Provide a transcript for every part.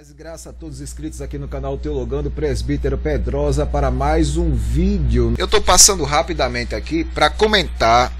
E graça a todos os inscritos aqui no canal Teologando Presbítero Pedrosa para mais um vídeo. Eu estou passando rapidamente aqui para comentar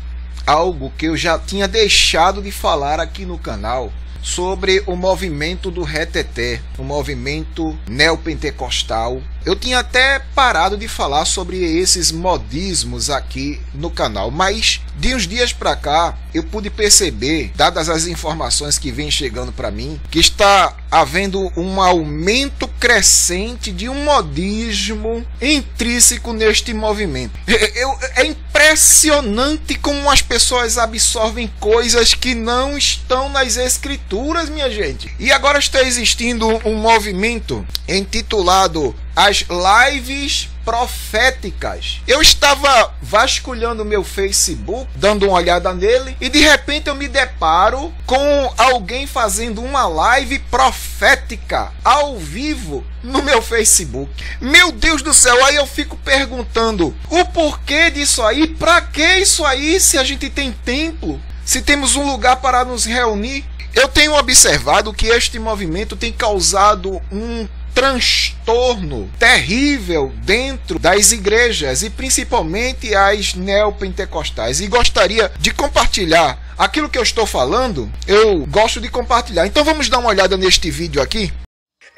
algo que eu já tinha deixado de falar aqui no canal sobre o movimento do reteté, o movimento neopentecostal. Eu tinha até parado de falar sobre esses modismos aqui no canal, mas de uns dias para cá eu pude perceber, dadas as informações que vêm chegando para mim, que está havendo um aumento crescente de um modismo intrínseco neste movimento. Eu, é impressionante como as pessoas absorvem coisas que não estão nas escrituras, minha gente. E agora está existindo um movimento intitulado As Lives proféticas. Eu estava vasculhando meu Facebook, dando uma olhada nele, e de repente eu me deparo com alguém fazendo uma live profética ao vivo no meu Facebook. Meu Deus do céu, aí eu fico perguntando o porquê disso aí, para que isso aí se a gente tem templo? Se temos um lugar para nos reunir, eu tenho observado que este movimento tem causado um transtorno terrível dentro das igrejas e principalmente as neopentecostais. E gostaria de compartilhar aquilo que eu estou falando, eu gosto de compartilhar. Então vamos dar uma olhada neste vídeo aqui.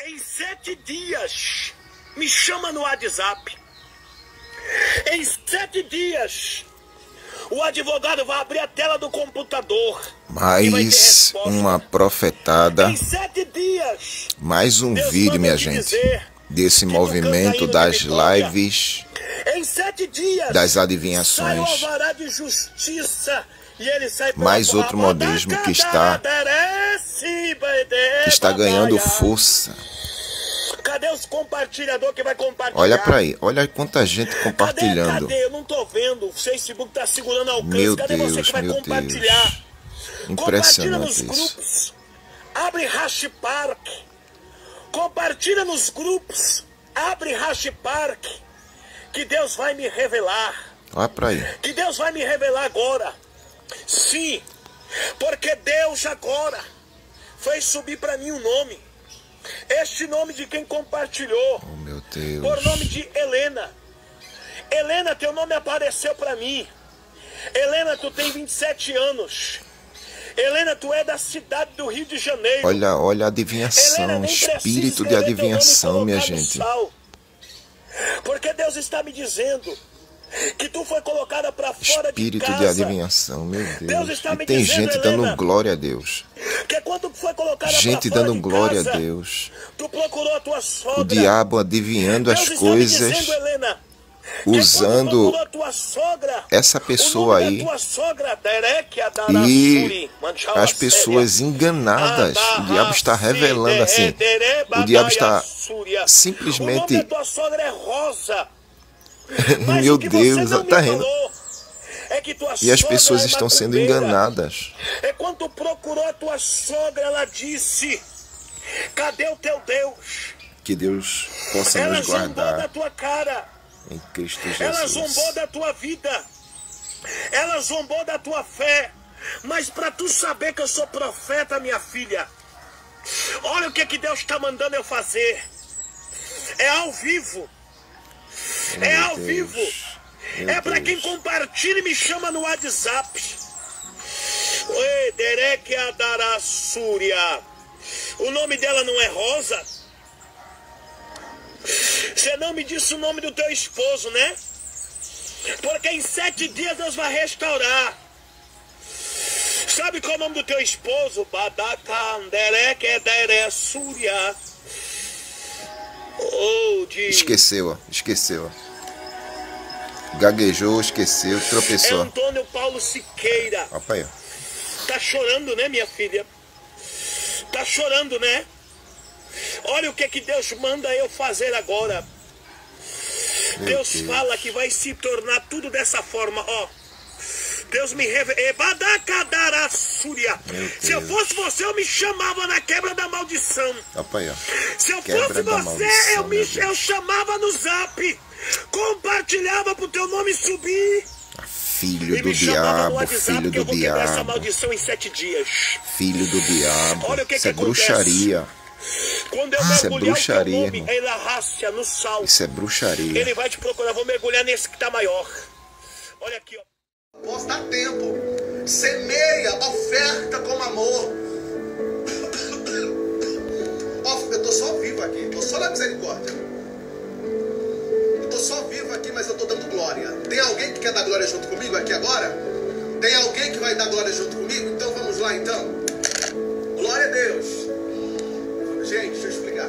Em sete dias, me chama no WhatsApp. Em sete dias, o advogado vai abrir a tela do computador. Mais uma profetada. Mais um Deus vídeo, minha gente. Desse movimento das lives. das adivinhações. Mais outro modismo que está que está ganhando força Cadê os compartilhadores que vai compartilhar? Olha para aí, olha quanta gente compartilhando. Cadê, cadê? Eu não tô vendo. O Facebook tá segurando alcance. Meu cadê Deus, você que vai compartilhar? Deus. Impressionante Compartilha nos isso. grupos. Abre Hash Park. Compartilha nos grupos. Abre Hash Park. Que Deus vai me revelar. Olha para aí. Que Deus vai me revelar agora. Sim. Porque Deus agora fez subir para mim um nome. Este nome de quem compartilhou. Oh, meu Deus. Por nome de Helena. Helena, teu nome apareceu para mim. Helena, tu tem 27 anos. Helena, tu é da cidade do Rio de Janeiro. Olha, olha a adivinhação, Helena, espírito de adivinhação, minha gente. Porque Deus está me dizendo que tu foi colocada para fora Espírito de casa. de adivinhação, meu Deus. Deus está e me tem dizendo, gente Helena, dando glória a Deus. Que quando foi colocada Gente dando glória casa, a Deus. Tu procurou a tua sogra. O diabo adivinhando Deus as coisas, dizendo, Helena, usando sogra, essa pessoa aí e as pessoas enganadas. O diabo está revelando assim. O diabo está simplesmente. Meu Deus, tá rindo. É e as pessoas estão sendo enganadas. É quando procurou a tua sogra, ela disse: Cadê o teu Deus? Que Deus possa ela nos guardar da tua cara. em Cristo Jesus. Ela zombou da tua vida. Ela zombou da tua fé. Mas para tu saber que eu sou profeta, minha filha, olha o que, que Deus está mandando eu fazer. É ao vivo. Meu é ao Deus. vivo. Meu é para quem compartilha e me chama no WhatsApp. Oi, Derek Adarasúria. O nome dela não é Rosa? Você não me disse o nome do teu esposo, né? Porque em sete dias Deus vai restaurar. Sabe qual é o nome do teu esposo? Badakanderek Ederesúria. Esqueceu, esqueceu. Gaguejou, esqueceu, É tropeçou. Antônio Paulo Siqueira. Opa aí. Tá chorando, né, minha filha? Tá chorando, né? Olha o que que Deus manda eu fazer agora. Deus Deus. fala que vai se tornar tudo dessa forma, ó. Deus me revela. Meu Se eu fosse você, eu me chamava na quebra da maldição. Ó. Se eu Quebra fosse você, eu, me, eu chamava no zap. Compartilhava pro teu nome subir. Filho E do diabo, WhatsApp filho do quebrar essa diabo, maldição em sete dias. filho do diabo. Olha o que Isso é que acontece. bruxaria. Quando eu Isso é bruxaria, nome Rácia, no sal, Isso é bruxaria. ele vai te procurar. Vou mergulhar nesse que tá maior. Olha aqui, ó. Posso dar tempo. Semeia, oferta com amor. Eu tô só vivo aqui, tô só na misericórdia. Eu tô só vivo aqui, mas eu tô dando glória. Tem alguém que quer dar glória junto comigo aqui agora? Tem alguém que vai dar glória junto comigo? Então vamos lá então. Glória a Deus. Gente, deixa eu explicar.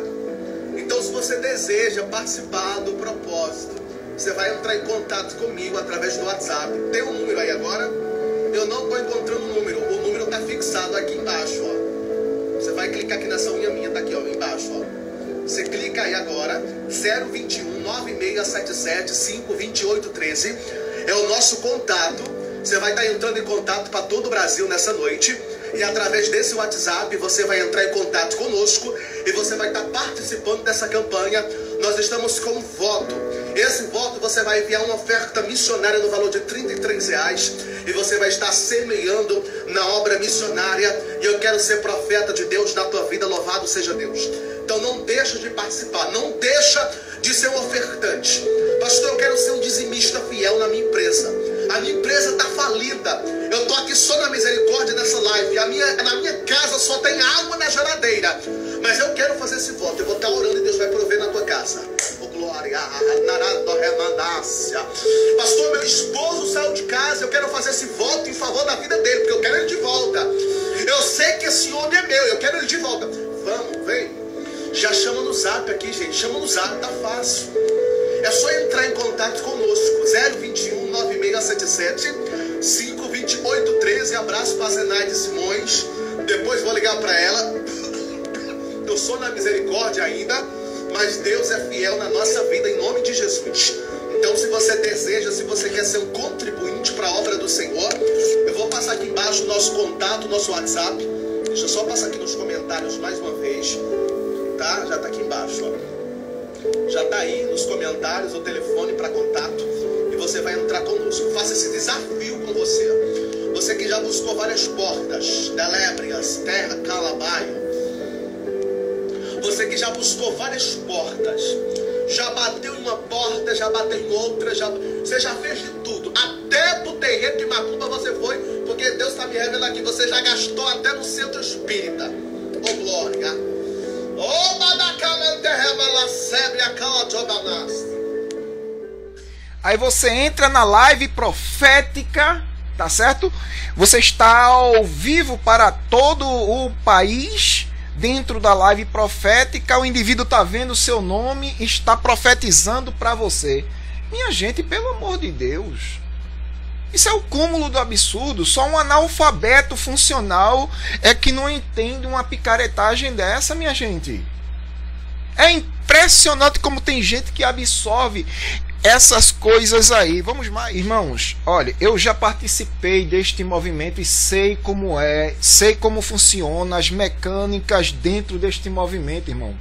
Então, se você deseja participar do propósito, você vai entrar em contato comigo através do WhatsApp. Tem um número aí agora? Eu não estou encontrando o número. O número está fixado aqui embaixo, ó. Você vai clicar aqui nessa unha minha, tá aqui, ó, embaixo, ó. Você clica aí agora, 021 9677 52813. É o nosso contato. Você vai estar entrando em contato para todo o Brasil nessa noite. E através desse WhatsApp você vai entrar em contato conosco e você vai estar participando dessa campanha. Nós estamos com um voto. Esse voto você vai enviar uma oferta missionária no valor de 33 reais e você vai estar semeando na obra missionária. E eu quero ser profeta de Deus na tua vida, louvado seja Deus. Então não deixa de participar, não deixa de ser um ofertante. Pastor, eu quero ser um dizimista fiel na minha empresa. A minha empresa está falida. Eu tô aqui só na misericórdia nessa live. A minha, na minha casa só tem água na geladeira. Mas eu quero fazer esse voto. Eu vou estar orando e Deus vai prover na tua casa. Oh, glória. Pastor, meu esposo saiu de casa. Eu quero fazer esse voto em favor da vida dele, porque eu quero ele de volta. Eu sei que esse homem é meu. Eu quero ele de volta. Vamos, vem. Já chama no zap aqui, gente. Chama no zap, tá fácil. É só entrar em contato conosco. 021 9677 52813. Abraço para Zenaide Simões. Depois vou ligar para ela. Eu sou na misericórdia ainda, mas Deus é fiel na nossa vida em nome de Jesus. Então, se você deseja, se você quer ser um contribuinte para a obra do Senhor, eu vou passar aqui embaixo o nosso contato, nosso WhatsApp. Deixa eu só passar aqui nos comentários mais uma vez. Tá? Já tá aqui embaixo, ó. Já tá aí nos comentários o telefone para contato e você vai entrar conosco. Faça esse desafio com você. Você que já buscou várias portas, Delébrias, Terra, Calabaio. Você que já buscou várias portas, já bateu em uma porta, já bateu em outra, já... você já fez de tudo. Até pro terreiro de Macumba você foi, porque Deus está me revelando aqui. Você já gastou até no centro espírita. Ô oh, glória! Ô Aí você entra na live profética, tá certo? Você está ao vivo para todo o país. Dentro da live profética, o indivíduo está vendo o seu nome, está profetizando para você. Minha gente, pelo amor de Deus. Isso é o cúmulo do absurdo. Só um analfabeto funcional é que não entende uma picaretagem dessa, minha gente. É impressionante como tem gente que absorve essas coisas aí. Vamos mais, irmãos. Olha, eu já participei deste movimento e sei como é, sei como funciona as mecânicas dentro deste movimento, irmão.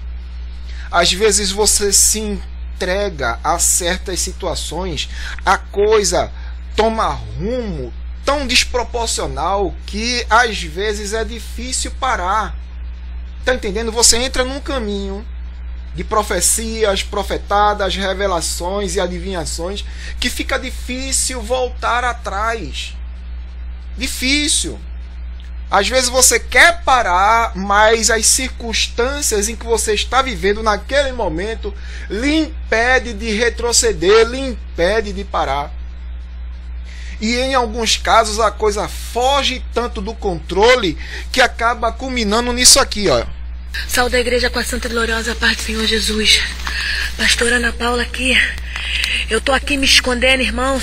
Às vezes você se entrega a certas situações, a coisa toma rumo tão desproporcional que às vezes é difícil parar. Tá entendendo? Você entra num caminho de profecias, profetadas, revelações e adivinhações que fica difícil voltar atrás. Difícil. Às vezes você quer parar, mas as circunstâncias em que você está vivendo naquele momento lhe impede de retroceder, lhe impede de parar. E em alguns casos a coisa foge tanto do controle que acaba culminando nisso aqui, ó. Saúde da igreja com a Santa Gloriosa Paz do Senhor Jesus. Pastora Ana Paula aqui. Eu tô aqui me escondendo, irmãos,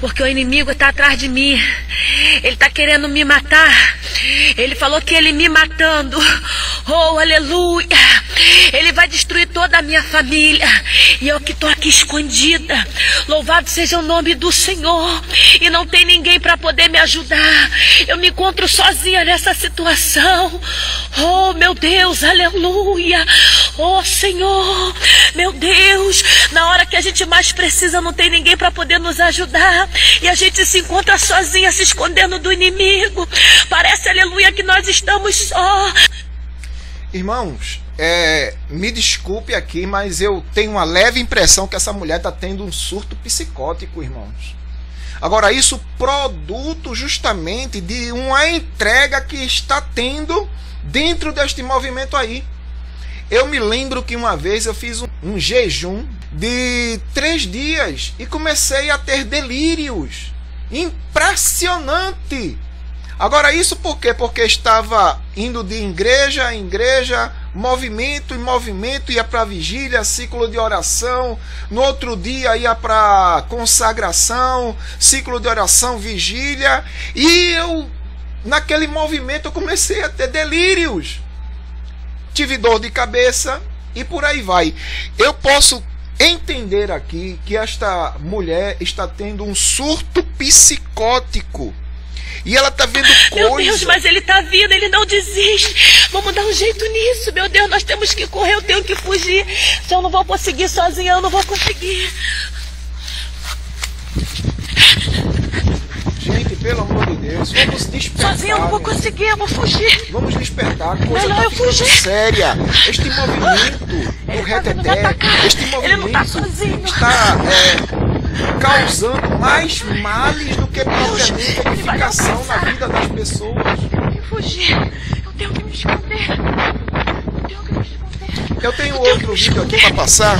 porque o inimigo está atrás de mim. Ele está querendo me matar. Ele falou que ele me matando. Oh, aleluia. Ele vai destruir toda a minha família. E eu que estou aqui escondida. Louvado seja o nome do Senhor. E não tem ninguém para poder me ajudar. Eu me encontro sozinha nessa situação. Oh, meu Deus, aleluia. Oh, Senhor, meu Deus. Na hora que a gente mais precisa, não tem ninguém para poder nos ajudar. E a gente se encontra sozinha, se escondendo do inimigo. Parece, aleluia, que nós estamos só. Irmãos, é, me desculpe aqui, mas eu tenho uma leve impressão que essa mulher está tendo um surto psicótico, irmãos. Agora, isso produto justamente de uma entrega que está tendo dentro deste movimento aí. Eu me lembro que uma vez eu fiz um, um jejum de três dias e comecei a ter delírios. Impressionante! Agora, isso por quê? Porque estava indo de igreja em igreja, movimento em movimento, ia para vigília, ciclo de oração, no outro dia ia para consagração, ciclo de oração, vigília, e eu, naquele movimento, eu comecei a ter delírios. Tive dor de cabeça e por aí vai. Eu posso entender aqui que esta mulher está tendo um surto psicótico e ela tá vendo coisa. Meu Deus, mas ele tá vindo, ele não desiste. Vamos dar um jeito nisso, meu Deus. Nós temos que correr, eu tenho que fugir. Se eu não vou conseguir sozinha, eu não vou conseguir. Gente, pelo amor de Deus, vamos despertar. Sozinha eu não vou conseguir, eu vou fugir. Vamos despertar. A coisa Melhor tá eu fugir. séria. Este movimento do Ele tá vindo me reteté, este Ele movimento não tá sozinho. está é, causando mais males do que propriamente edificação na vida das pessoas. Eu tenho que fugir. Eu tenho que me esconder. Eu tenho que me esconder. Eu tenho outro vídeo aqui para passar.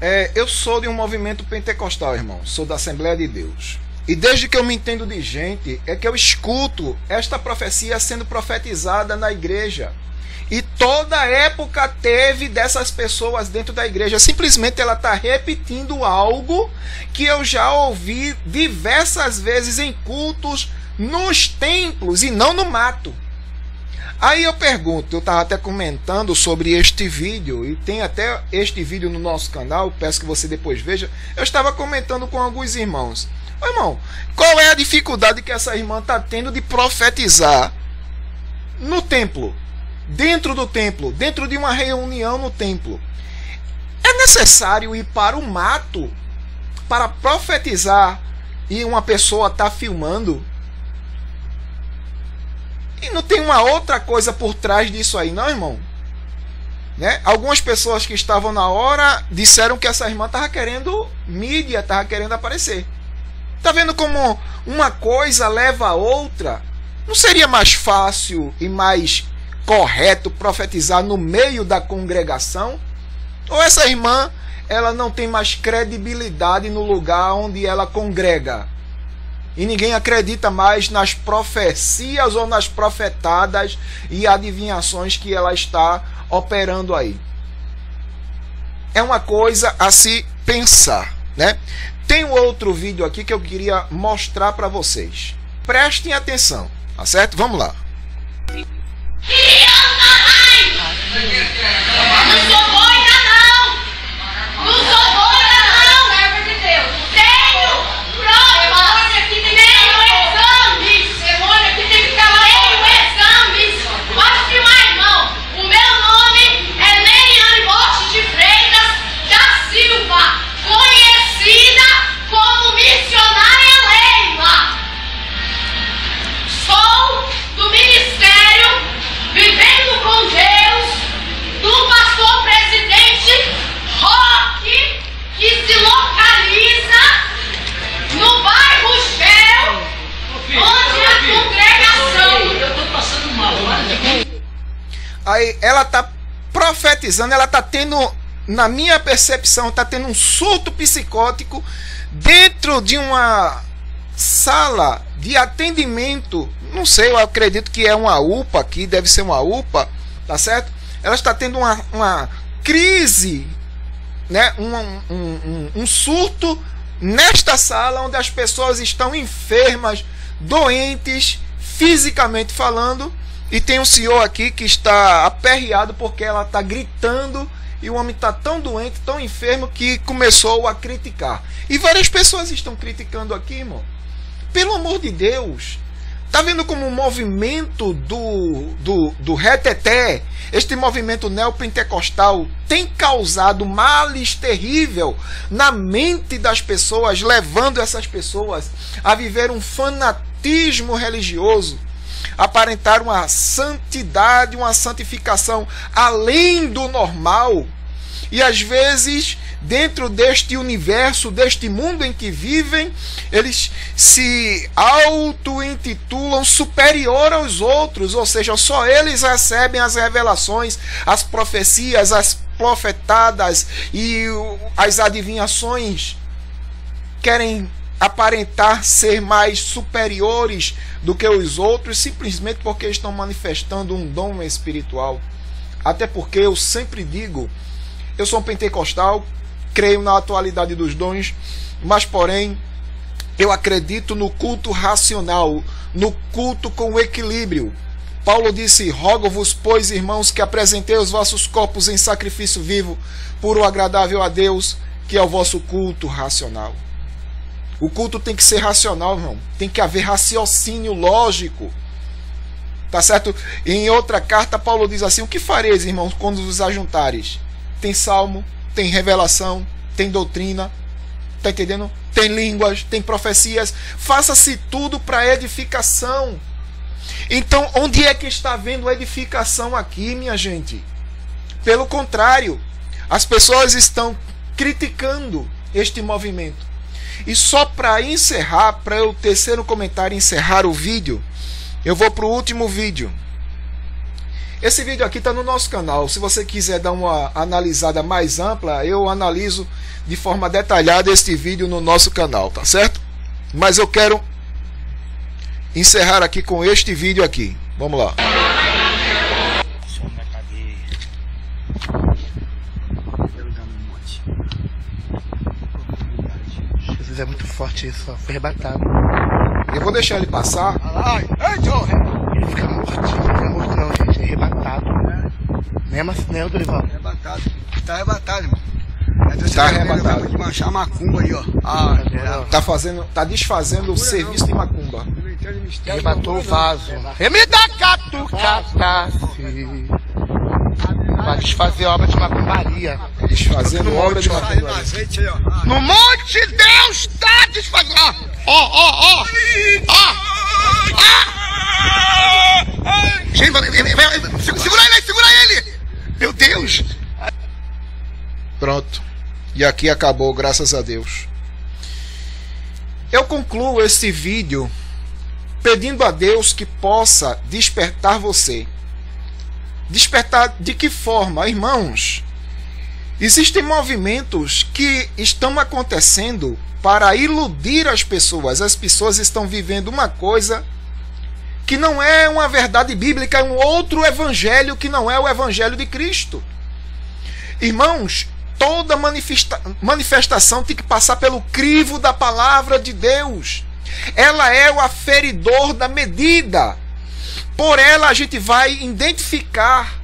É, eu sou de um movimento pentecostal, irmão. Sou da Assembleia de Deus. E desde que eu me entendo de gente, é que eu escuto esta profecia sendo profetizada na igreja. E toda época teve dessas pessoas dentro da igreja. Simplesmente ela está repetindo algo que eu já ouvi diversas vezes em cultos, nos templos e não no mato. Aí eu pergunto, eu estava até comentando sobre este vídeo, e tem até este vídeo no nosso canal, peço que você depois veja. Eu estava comentando com alguns irmãos. Irmão, qual é a dificuldade que essa irmã está tendo de profetizar no templo? Dentro do templo, dentro de uma reunião no templo. É necessário ir para o mato para profetizar e uma pessoa está filmando? E não tem uma outra coisa por trás disso aí, não, irmão? Né? Algumas pessoas que estavam na hora disseram que essa irmã estava querendo mídia, estava querendo aparecer. Tá vendo como uma coisa leva a outra? Não seria mais fácil e mais correto profetizar no meio da congregação? Ou essa irmã, ela não tem mais credibilidade no lugar onde ela congrega? E ninguém acredita mais nas profecias ou nas profetadas e adivinhações que ela está operando aí. É uma coisa a se pensar, né? Tem um outro vídeo aqui que eu queria mostrar para vocês. Prestem atenção, tá certo? Vamos lá. Não sou boina, não! Não sou boina, não! Serva de Deus! Tenho provas! Tenho exames! Demônio que tem que falar! Tenho exames! Pode filmar, irmão! O meu nome é Leiane Bote de Freitas da Silva, conhecida como missionária Leila. Sou do ministério Vivendo com Deus do pastor presidente Roque, que se localiza no bairro Shell, onde a congregação. Eu tô passando mal, Aí ela tá profetizando, ela tá tendo, na minha percepção, tá tendo um surto psicótico dentro de uma sala de atendimento. Não sei, eu acredito que é uma UPA aqui, deve ser uma UPA, tá certo? Ela está tendo uma, uma crise, né? um, um, um, um surto nesta sala onde as pessoas estão enfermas, doentes, fisicamente falando, e tem um senhor aqui que está aperreado porque ela está gritando e o homem está tão doente, tão enfermo que começou a criticar. E várias pessoas estão criticando aqui, irmão. Pelo amor de Deus, Tá vendo como o movimento do, do, do reteté, este movimento neopentecostal, tem causado males terrível na mente das pessoas, levando essas pessoas a viver um fanatismo religioso, aparentar uma santidade, uma santificação além do normal. E às vezes dentro deste universo, deste mundo em que vivem, eles se auto-intitulam superior aos outros, ou seja, só eles recebem as revelações, as profecias, as profetadas e as adivinhações. Querem aparentar ser mais superiores do que os outros simplesmente porque estão manifestando um dom espiritual. Até porque eu sempre digo, eu sou um pentecostal, creio na atualidade dos dons, mas porém eu acredito no culto racional, no culto com equilíbrio. Paulo disse: Rogo-vos, pois, irmãos, que apresentei os vossos corpos em sacrifício vivo, puro agradável a Deus, que é o vosso culto racional. O culto tem que ser racional, irmão. Tem que haver raciocínio lógico. Tá certo? Em outra carta, Paulo diz assim: O que fareis, irmãos, quando vos ajuntares? Tem salmo, tem revelação, tem doutrina, tá entendendo? Tem línguas, tem profecias. Faça-se tudo para edificação. Então, onde é que está havendo edificação aqui, minha gente? Pelo contrário, as pessoas estão criticando este movimento. E só para encerrar, para eu terceiro comentário encerrar o vídeo, eu vou para o último vídeo. Esse vídeo aqui está no nosso canal. Se você quiser dar uma analisada mais ampla, eu analiso de forma detalhada este vídeo no nosso canal, tá certo? Mas eu quero encerrar aqui com este vídeo aqui. Vamos lá. É muito forte isso, ó. Foi arrebatado. Eu vou deixar ele passar. Ele fica morto. Não fica morto não, gente. É arrebatado. Mesmo assim, né, Dorival? Arrebatado. Tá arrebatado, irmão. Tá arrebatado. De manchar macumba aí, ó. Ah, é. Tá fazendo, tá desfazendo o serviço de macumba. Arrebatou o vaso. Me dá catucatasse. Pra desfazer obra de macumbaria. Desfazendo obra de no ó. Ah, No monte Deus tá desfazendo. Ó, ó, ó, ó. Gente, segura ele, segura ele. Meu Deus. Pronto. E aqui acabou, graças a Deus. Eu concluo este vídeo pedindo a Deus que possa despertar você. Despertar de que forma, irmãos? Existem movimentos que estão acontecendo para iludir as pessoas. As pessoas estão vivendo uma coisa que não é uma verdade bíblica, é um outro evangelho que não é o evangelho de Cristo. Irmãos, toda manifesta manifestação tem que passar pelo crivo da palavra de Deus. Ela é o aferidor da medida. Por ela a gente vai identificar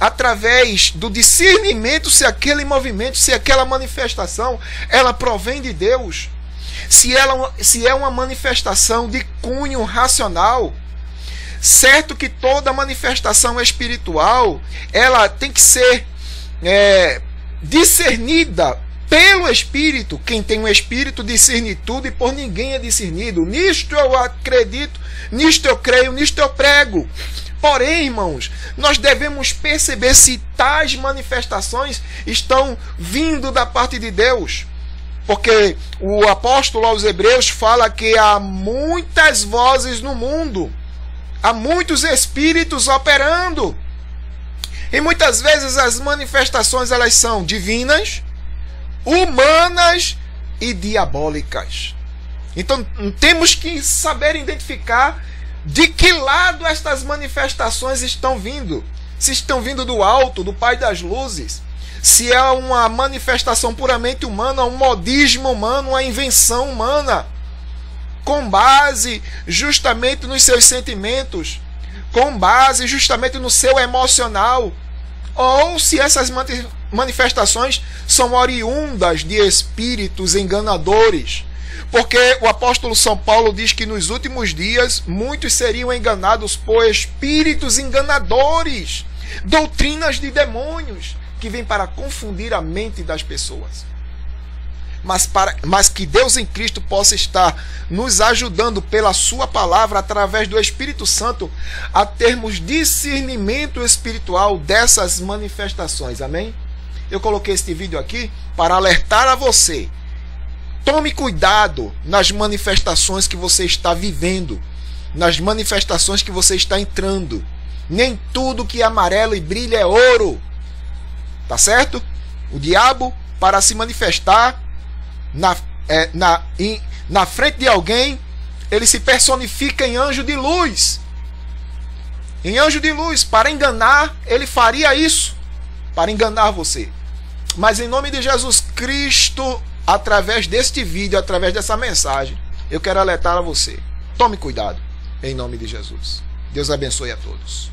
através do discernimento se aquele movimento, se aquela manifestação, ela provém de Deus. Se ela se é uma manifestação de cunho racional, certo que toda manifestação espiritual, ela tem que ser é, discernida pelo Espírito. Quem tem um Espírito discerne tudo e por ninguém é discernido. Nisto eu acredito, nisto eu creio, nisto eu prego. Porém, irmãos, nós devemos perceber se tais manifestações estão vindo da parte de Deus. Porque o apóstolo aos Hebreus fala que há muitas vozes no mundo, há muitos espíritos operando. E muitas vezes as manifestações elas são divinas, humanas e diabólicas. Então temos que saber identificar de que lado estas manifestações estão vindo. Se estão vindo do alto, do Pai das Luzes, se é uma manifestação puramente humana, um modismo humano, uma invenção humana. com base justamente nos seus sentimentos, com base justamente no seu emocional, ou se essas manifestações são oriundas de espíritos enganadores. Porque o apóstolo São Paulo diz que nos últimos dias muitos seriam enganados por espíritos enganadores, doutrinas de demônios que vêm para confundir a mente das pessoas mas, para, mas que Deus em Cristo possa estar nos ajudando pela Sua palavra, através do Espírito Santo, a termos discernimento espiritual dessas manifestações. Amém? Eu coloquei este vídeo aqui para alertar a você. Tome cuidado nas manifestações que você está vivendo, nas manifestações que você está entrando. Nem tudo que é amarelo e brilha é ouro. Tá certo? O diabo, para se manifestar, na, é, na, em, na frente de alguém, ele se personifica em anjo de luz. Em anjo de luz, para enganar, ele faria isso, para enganar você. Mas em nome de Jesus Cristo, através deste vídeo, através dessa mensagem, eu quero alertar a você. Tome cuidado, em nome de Jesus. Deus abençoe a todos.